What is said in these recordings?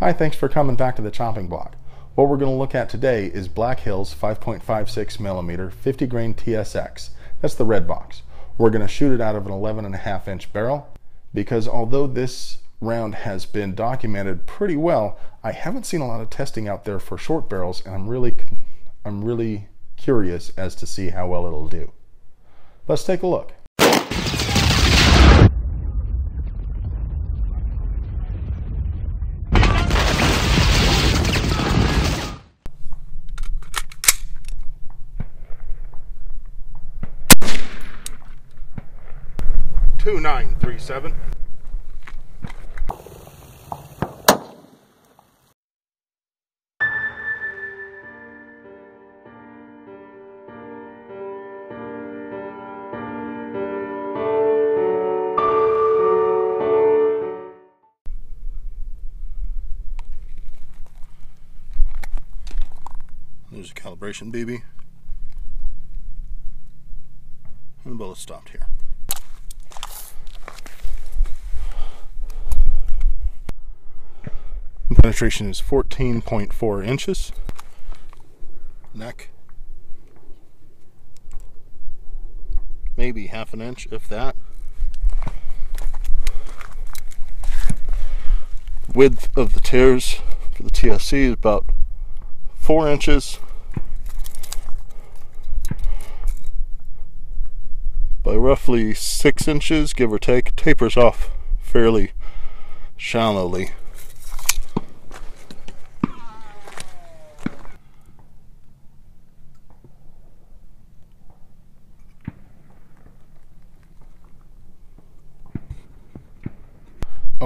Hi, thanks for coming back to the chopping block. What we're going to look at today is Black Hills 5.56 millimeter 50 grain TSX. That's the red box. We're going to shoot it out of an 11 and a half inch barrel because although this round has been documented pretty well, I haven't seen a lot of testing out there for short barrels and I'm really I'm really curious as to see how well it'll do. Let's take a look. Two nine three seven. There's a calibration BB. And the bullet stopped here. Penetration is 14.4 inches. Neck. Maybe half an inch, if that. Width of the tears for the TSX is about four inches by roughly six inches, give or take. Tapers off fairly shallowly.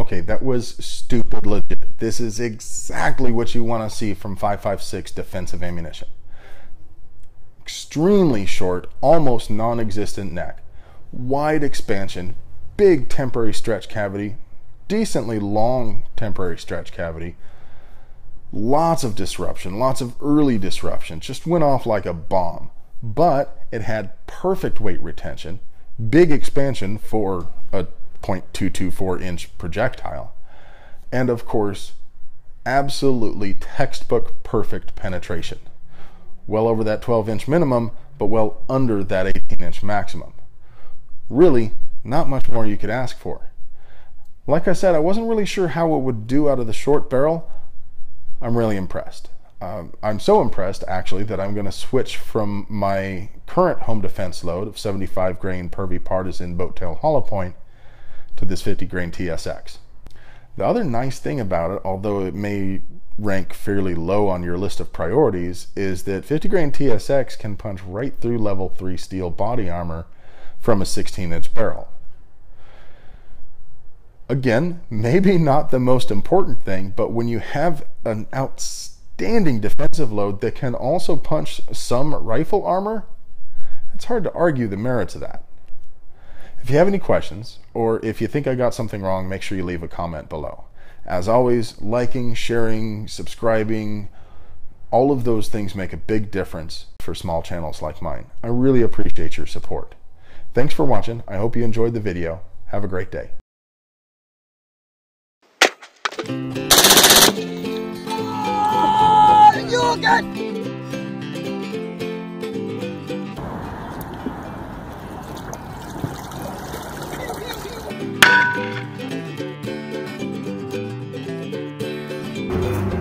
Okay, that was stupid legit. This is exactly what you want to see from 5.56 defensive ammunition. Extremely short, almost non-existent neck, wide expansion, big temporary stretch cavity, decently long temporary stretch cavity, lots of disruption, lots of early disruption, just went off like a bomb. But it had perfect weight retention, big expansion for a 0.224 inch projectile. And of course, absolutely textbook perfect penetration. Well over that 12 inch minimum, but well under that 18 inch maximum. Really, not much more you could ask for. Like I said, I wasn't really sure how it would do out of the short barrel. I'm really impressed. Um, I'm so impressed actually that I'm going to switch from my current home defense load of 75 grain Prvi Partizan boat tail hollow point to this 50 grain TSX. The other nice thing about it, although it may rank fairly low on your list of priorities, is that 50 grain TSX can punch right through level 3 steel body armor from a 16 inch barrel. Again, maybe not the most important thing, but when you have an outstanding defensive load that can also punch some rifle armor, it's hard to argue the merits of that. If you have any questions, or if you think I got something wrong, make sure you leave a comment below. As always, liking, sharing, subscribing, all of those things make a big difference for small channels like mine. I really appreciate your support. Thanks for watching. I hope you enjoyed the video. Have a great day. Oh, Thank you.